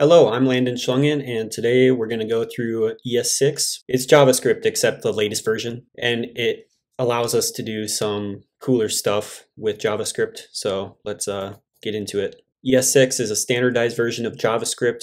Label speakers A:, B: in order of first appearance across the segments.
A: Hello, I'm Landon Schlangen, and today we're going to go through ES6. It's JavaScript except the latest version, and it allows us to do some cooler stuff with JavaScript. So let's uh, get into it. ES6 is a standardized version of JavaScript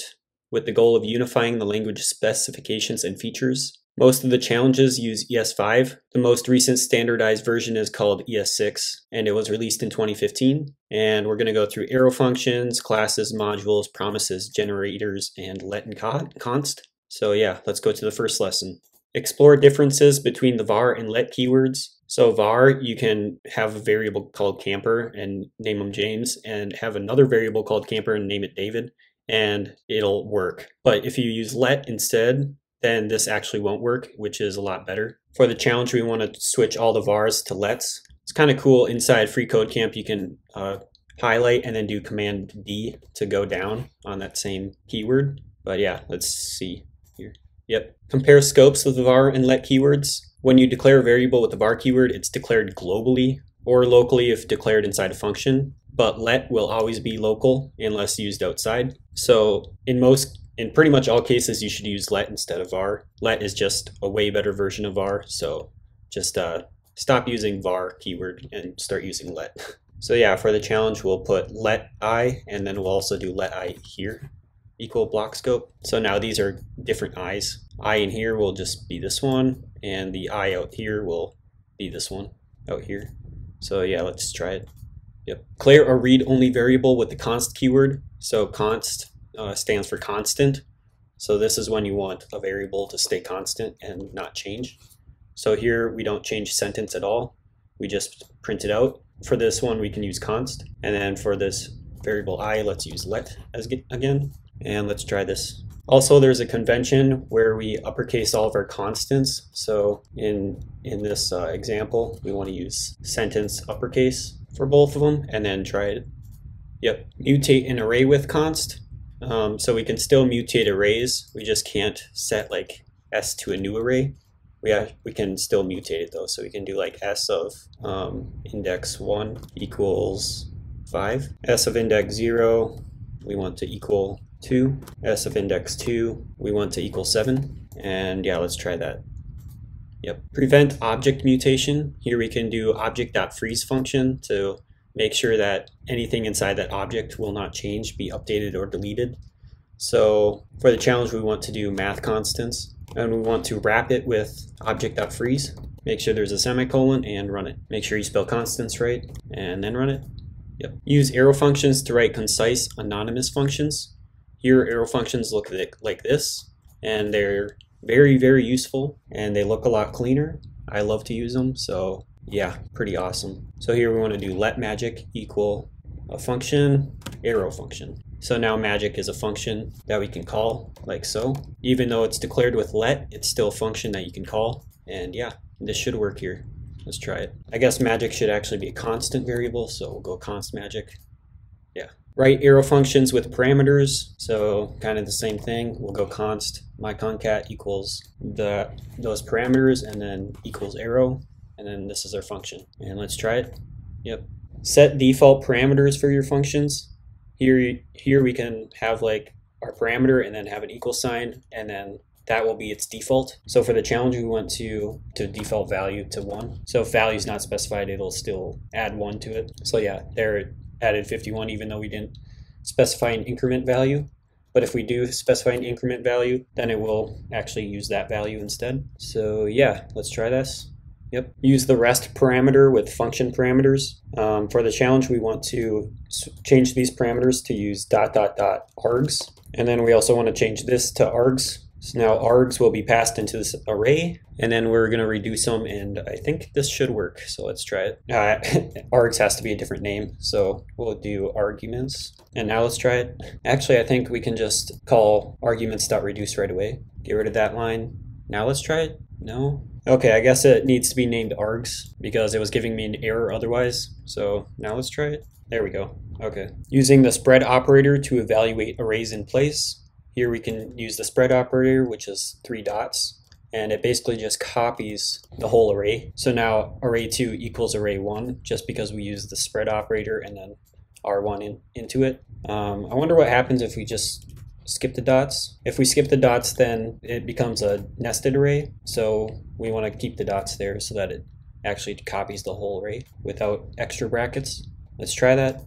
A: with the goal of unifying the language specifications and features. Most of the challenges use ES5. The most recent standardized version is called ES6, and it was released in 2015. And we're going to go through arrow functions, classes, modules, promises, generators, and let and const. So yeah, let's go to the first lesson. Explore differences between the var and let keywords. So var, you can have a variable called camper and name him James, and have another variable called camper and name it David, and it'll work. But if you use let instead, then this actually won't work, which is a lot better. For the challenge, we want to switch all the vars to lets. It's kind of cool. Inside Free Code Camp, you can uh, highlight and then do Command D to go down on that same keyword. But yeah, let's see here. Yep. Compare scopes of the var and let keywords. When you declare a variable with the var keyword, it's declared globally or locally if declared inside a function. But let will always be local unless used outside. So in most in pretty much all cases, you should use let instead of var. Let is just a way better version of var, so just uh, stop using var keyword and start using let. So yeah, for the challenge, we'll put let i, and then we'll also do let i here equal block scope. So now these are different i's. i in here will just be this one, and the i out here will be this one out here. So yeah, let's try it. Yep. Declare a read-only variable with the const keyword. So const uh, stands for constant. So this is when you want a variable to stay constant and not change. So here we don't change sentence at all. We just print it out. For this one, we can use const. And then for this variable i, let's use let as again. And let's try this. Also, there's a convention where we uppercase all of our constants. So in, in this uh, example, we want to use sentence uppercase for both of them and then try it. Yep, mutate an array with const um, so we can still mutate arrays. We just can't set like s to a new array. We, we can still mutate it though. So we can do like s of um, index 1 equals 5. s of index 0 we want to equal 2. s of index 2 we want to equal 7. And yeah, let's try that. Yep. Prevent object mutation. Here we can do object.freeze function to make sure that anything inside that object will not change, be updated or deleted. So for the challenge, we want to do math constants and we want to wrap it with object.freeze. Make sure there's a semicolon and run it. Make sure you spell constants right and then run it. Yep. Use arrow functions to write concise anonymous functions. Here arrow functions look like this and they're very, very useful and they look a lot cleaner. I love to use them, so yeah, pretty awesome. So here we want to do let magic equal a function, arrow function. So now magic is a function that we can call like so. Even though it's declared with let, it's still a function that you can call. And yeah, this should work here. Let's try it. I guess magic should actually be a constant variable, so we'll go const magic. Write arrow functions with parameters, so kind of the same thing. We'll go const my concat equals the those parameters and then equals arrow and then this is our function. And let's try it. Yep. Set default parameters for your functions. Here, here we can have like our parameter and then have an equal sign and then that will be its default. So for the challenge, we want to, to default value to one. So if value is not specified, it'll still add one to it. So yeah, there added 51 even though we didn't specify an increment value. But if we do specify an increment value, then it will actually use that value instead. So yeah, let's try this. Yep. Use the rest parameter with function parameters. Um, for the challenge, we want to change these parameters to use dot dot dot args. And then we also want to change this to args. So now args will be passed into this array, and then we're going to reduce them, and I think this should work. So let's try it. Uh, args has to be a different name, so we'll do arguments. And now let's try it. Actually, I think we can just call arguments.reduce right away. Get rid of that line. Now let's try it. No, Okay, I guess it needs to be named args because it was giving me an error otherwise. So now let's try it. There we go. Okay. Using the spread operator to evaluate arrays in place. Here we can use the spread operator, which is three dots, and it basically just copies the whole array. So now array 2 equals array 1 just because we use the spread operator and then R1 in, into it. Um, I wonder what happens if we just skip the dots. If we skip the dots, then it becomes a nested array. So we want to keep the dots there so that it actually copies the whole array without extra brackets. Let's try that.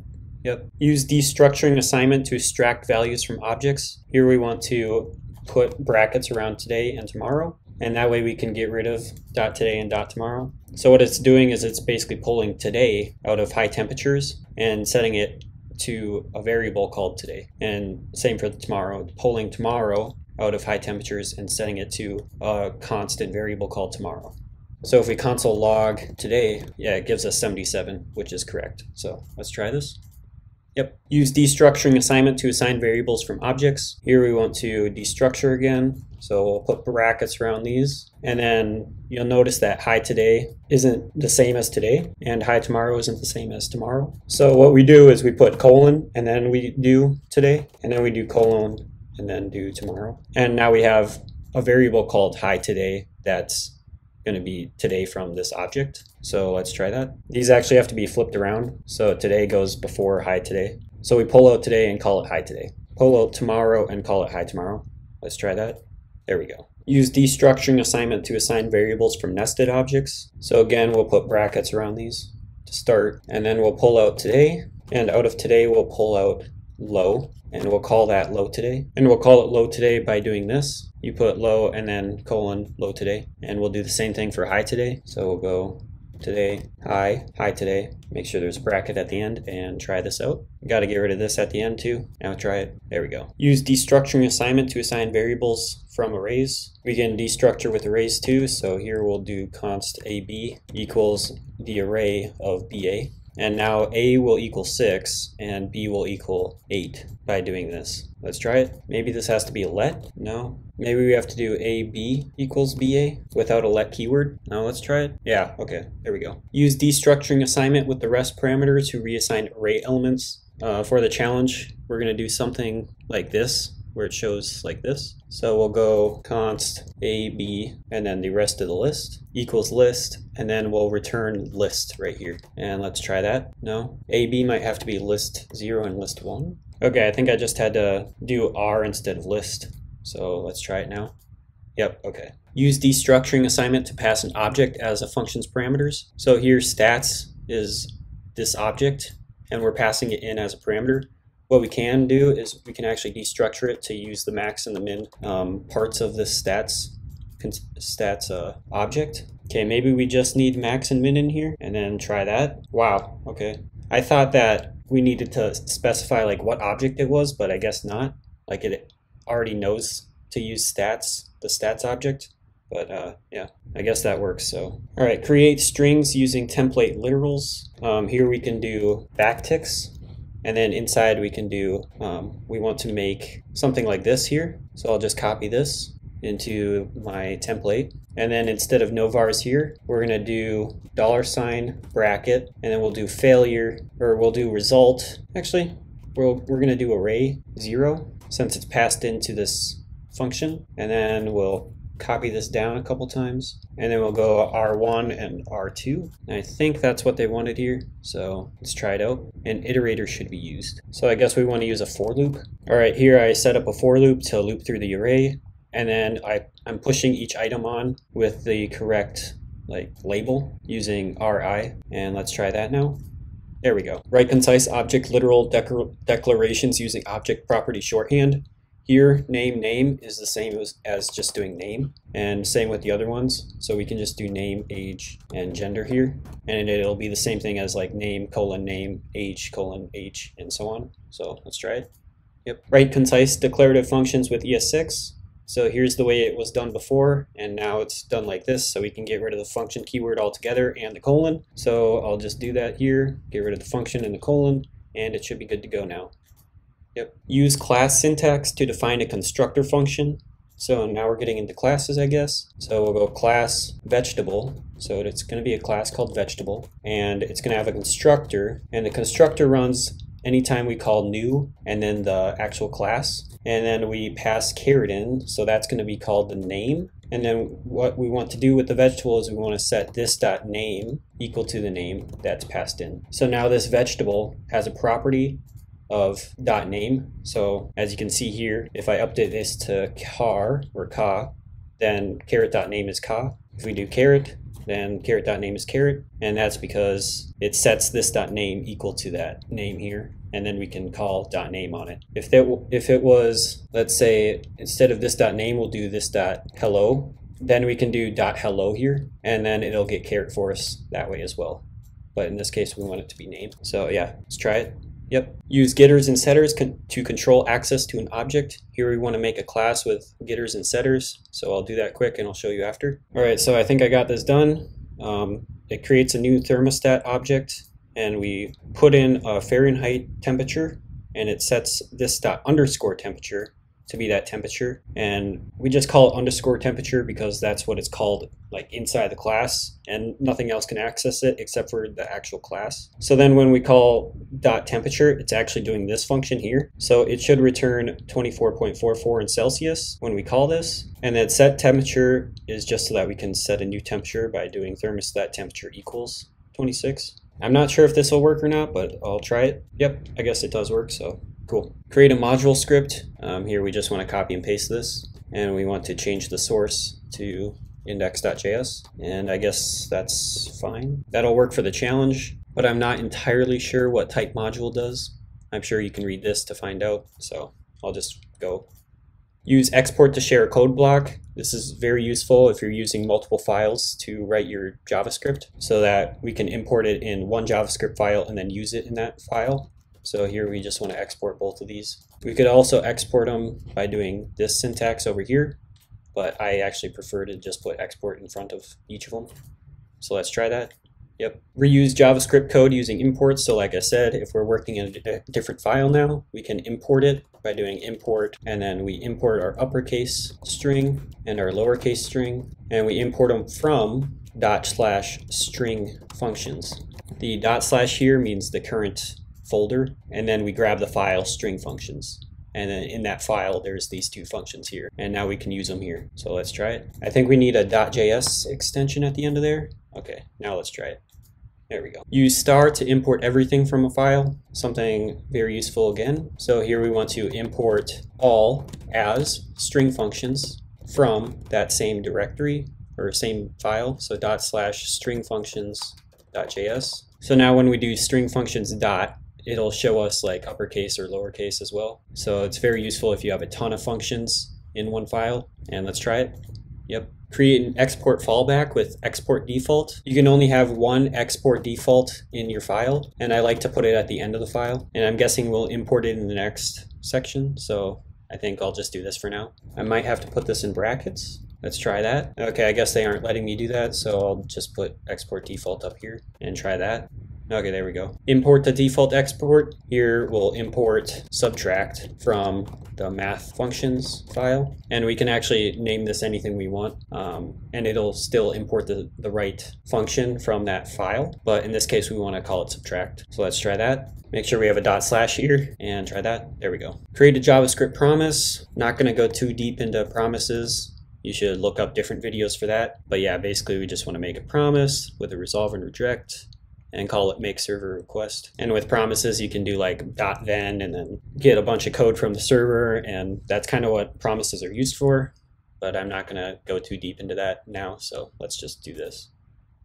A: Yep. Use destructuring assignment to extract values from objects. Here we want to put brackets around today and tomorrow. And that way we can get rid of dot today and dot tomorrow. So what it's doing is it's basically pulling today out of high temperatures and setting it to a variable called today. And same for tomorrow, pulling tomorrow out of high temperatures and setting it to a constant variable called tomorrow. So if we console log today, yeah, it gives us 77, which is correct. So let's try this. Yep. Use destructuring assignment to assign variables from objects. Here we want to destructure again. So we'll put brackets around these. And then you'll notice that high today isn't the same as today and high tomorrow isn't the same as tomorrow. So what we do is we put colon and then we do today and then we do colon and then do tomorrow. And now we have a variable called high today that's going to be today from this object. So let's try that. These actually have to be flipped around. So today goes before high today. So we pull out today and call it high today. Pull out tomorrow and call it high tomorrow. Let's try that. There we go. Use destructuring assignment to assign variables from nested objects. So again, we'll put brackets around these to start. And then we'll pull out today. And out of today, we'll pull out low and we'll call that low today. And we'll call it low today by doing this. You put low and then colon low today. And we'll do the same thing for high today. So we'll go today, high, high today. Make sure there's a bracket at the end and try this out. Got to get rid of this at the end too. Now try it. There we go. Use destructuring assignment to assign variables from arrays. We can destructure with arrays too. So here we'll do const AB equals the array of BA. And now A will equal 6 and B will equal 8 by doing this. Let's try it. Maybe this has to be let? No. Maybe we have to do AB equals BA without a let keyword. Now let's try it. Yeah, okay, there we go. Use destructuring assignment with the rest parameter to reassign array elements. Uh, for the challenge, we're going to do something like this where it shows like this. So we'll go const a, b, and then the rest of the list equals list, and then we'll return list right here. And let's try that. No, a, b might have to be list 0 and list 1. Okay, I think I just had to do r instead of list. So let's try it now. Yep, okay. Use destructuring assignment to pass an object as a function's parameters. So here stats is this object, and we're passing it in as a parameter. What we can do is we can actually destructure it to use the max and the min um, parts of the stats stats uh, object. Okay, maybe we just need max and min in here and then try that. Wow, okay. I thought that we needed to specify like what object it was, but I guess not. Like it already knows to use stats, the stats object. But uh, yeah, I guess that works. So, all right, create strings using template literals. Um, here we can do backticks and then inside we can do, um, we want to make something like this here. So I'll just copy this into my template. And then instead of no vars here, we're gonna do dollar sign bracket, and then we'll do failure, or we'll do result. Actually, we're, we're gonna do array zero since it's passed into this function. And then we'll copy this down a couple times and then we'll go R1 and R2 and I think that's what they wanted here so let's try it out. An iterator should be used. So I guess we want to use a for loop. All right here I set up a for loop to loop through the array and then I, I'm pushing each item on with the correct like label using RI and let's try that now. There we go. Write concise object literal declarations using object property shorthand. Here, name name is the same as, as just doing name, and same with the other ones. So we can just do name, age, and gender here, and it'll be the same thing as like name, colon, name, age, colon, age, and so on. So let's try it. Yep. Write concise declarative functions with ES6. So here's the way it was done before, and now it's done like this, so we can get rid of the function keyword altogether and the colon. So I'll just do that here, get rid of the function and the colon, and it should be good to go now. Yep. Use class syntax to define a constructor function. So now we're getting into classes, I guess. So we'll go class vegetable. So it's going to be a class called vegetable. And it's going to have a constructor. And the constructor runs anytime we call new and then the actual class. And then we pass carrot in. So that's going to be called the name. And then what we want to do with the vegetable is we want to set this dot name equal to the name that's passed in. So now this vegetable has a property of dot name. So as you can see here, if I update this to car or ka, then carrot dot name is ka. If we do carrot, then carrot dot name is carrot, and that's because it sets this dot name equal to that name here, and then we can call dot name on it. If that if it was, let's say instead of this dot name, we'll do this dot hello, then we can do dot hello here, and then it'll get carrot for us that way as well. But in this case, we want it to be name. So yeah, let's try it. Yep. Use getters and setters con to control access to an object. Here we want to make a class with getters and setters. So I'll do that quick and I'll show you after. All right, so I think I got this done. Um, it creates a new thermostat object and we put in a Fahrenheit temperature and it sets this dot underscore temperature to be that temperature. And we just call it underscore temperature because that's what it's called like inside the class and nothing else can access it except for the actual class. So then when we call dot temperature, it's actually doing this function here. So it should return 24.44 in Celsius when we call this. And then set temperature is just so that we can set a new temperature by doing thermostat temperature equals 26. I'm not sure if this will work or not, but I'll try it. Yep, I guess it does work, so Cool. Create a module script. Um, here we just want to copy and paste this. And we want to change the source to index.js. And I guess that's fine. That'll work for the challenge, but I'm not entirely sure what type module does. I'm sure you can read this to find out. So I'll just go. Use export to share a code block. This is very useful if you're using multiple files to write your JavaScript so that we can import it in one JavaScript file and then use it in that file. So here we just want to export both of these. We could also export them by doing this syntax over here, but I actually prefer to just put export in front of each of them. So let's try that. Yep. Reuse JavaScript code using imports. So like I said, if we're working in a different file now, we can import it by doing import, and then we import our uppercase string and our lowercase string, and we import them from dot slash string functions. The dot slash here means the current folder, and then we grab the file string functions. And then in that file, there's these two functions here. And now we can use them here. So let's try it. I think we need a .js extension at the end of there. Okay, now let's try it. There we go. Use star to import everything from a file, something very useful again. So here we want to import all as string functions from that same directory or same file. So dot slash string functions dot js. So now when we do string functions dot, it'll show us like uppercase or lowercase as well. So it's very useful if you have a ton of functions in one file. And let's try it. Yep. Create an export fallback with export default. You can only have one export default in your file, and I like to put it at the end of the file. And I'm guessing we'll import it in the next section, so I think I'll just do this for now. I might have to put this in brackets. Let's try that. Okay, I guess they aren't letting me do that, so I'll just put export default up here and try that. Okay, there we go. Import the default export. Here we'll import subtract from the math functions file. And we can actually name this anything we want. Um, and it'll still import the, the right function from that file. But in this case, we want to call it subtract. So let's try that. Make sure we have a dot slash here and try that. There we go. Create a JavaScript promise. Not going to go too deep into promises. You should look up different videos for that. But yeah, basically we just want to make a promise with a resolve and reject and call it make server request. And with promises, you can do like dot then and then get a bunch of code from the server. And that's kind of what promises are used for. But I'm not going to go too deep into that now. So let's just do this.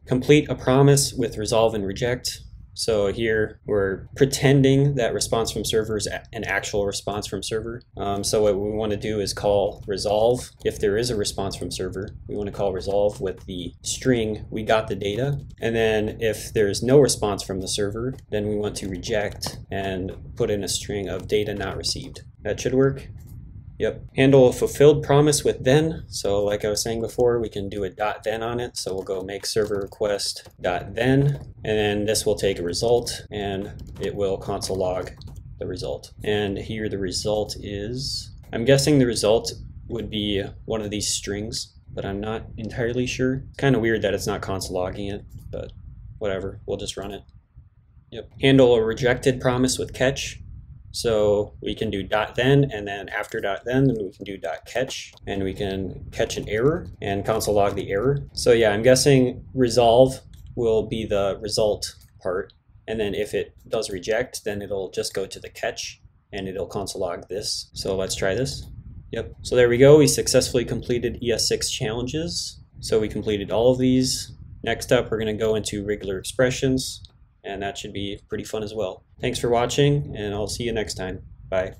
A: Complete a promise with resolve and reject. So here we're pretending that response from server is an actual response from server. Um, so what we want to do is call resolve. If there is a response from server, we want to call resolve with the string we got the data. And then if there's no response from the server, then we want to reject and put in a string of data not received. That should work. Yep. Handle a fulfilled promise with then. So like I was saying before, we can do a dot then on it. So we'll go make server request dot then, and then this will take a result and it will console log the result. And here the result is, I'm guessing the result would be one of these strings, but I'm not entirely sure. Kind of weird that it's not console logging it, but whatever, we'll just run it. Yep. Handle a rejected promise with catch. So we can do dot then, and then after dot then, then we can do dot catch, and we can catch an error and console log the error. So yeah, I'm guessing resolve will be the result part, And then if it does reject, then it'll just go to the catch and it'll console log this. So let's try this. Yep. So there we go. We successfully completed ES6 challenges. So we completed all of these. Next up, we're going to go into regular expressions, and that should be pretty fun as well. Thanks for watching, and I'll see you next time. Bye.